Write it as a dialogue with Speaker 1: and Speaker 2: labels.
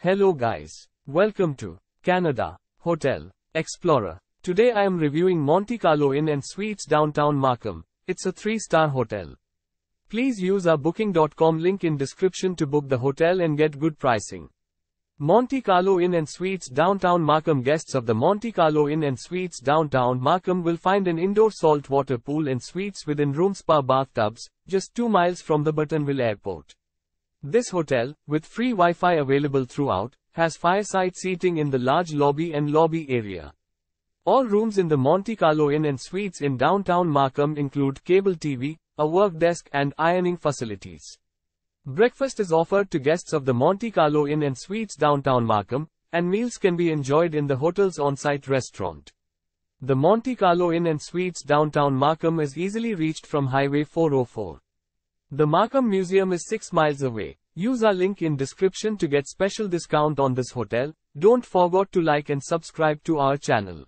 Speaker 1: Hello guys. Welcome to Canada Hotel Explorer. Today I am reviewing Monte Carlo Inn and Suites downtown Markham. It's a 3-star hotel. Please use our booking.com link in description to book the hotel and get good pricing. Monte Carlo Inn and Suites Downtown Markham Guests of the Monte Carlo Inn and Suites Downtown Markham will find an indoor saltwater pool and suites within room spa bathtubs, just 2 miles from the Buttonville Airport. This hotel, with free Wi-Fi available throughout, has fireside seating in the large lobby and lobby area. All rooms in the Monte Carlo Inn and Suites in downtown Markham include cable TV, a work desk and ironing facilities. Breakfast is offered to guests of the Monte Carlo Inn and Suites downtown Markham, and meals can be enjoyed in the hotel's on-site restaurant. The Monte Carlo Inn and Suites downtown Markham is easily reached from Highway 404. The Markham Museum is 6 miles away. Use our link in description to get special discount on this hotel. Don't forget to like and subscribe to our channel.